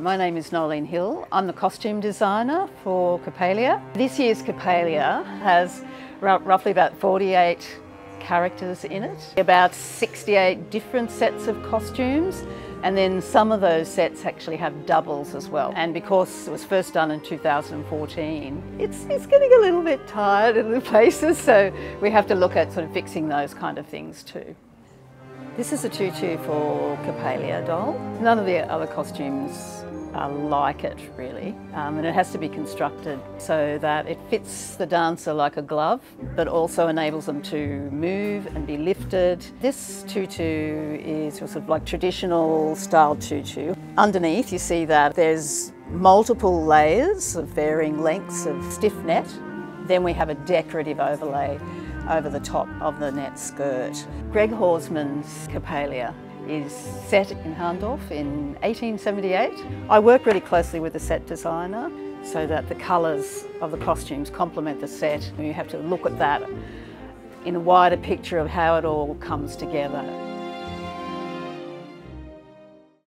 My name is Noelene Hill. I'm the costume designer for Coppelia. This year's Coppelia has roughly about 48 characters in it, about 68 different sets of costumes and then some of those sets actually have doubles as well. And because it was first done in 2014, it's, it's getting a little bit tired in the places, so we have to look at sort of fixing those kind of things too. This is a tutu for Coppelia doll. None of the other costumes are like it really um, and it has to be constructed so that it fits the dancer like a glove but also enables them to move and be lifted. This tutu is sort of like traditional style tutu. Underneath you see that there's multiple layers of varying lengths of stiff net. Then we have a decorative overlay over the top of the net skirt. Greg Horsman's Coppelia is set in Hahndorf in 1878. I work really closely with the set designer so that the colours of the costumes complement the set. You have to look at that in a wider picture of how it all comes together.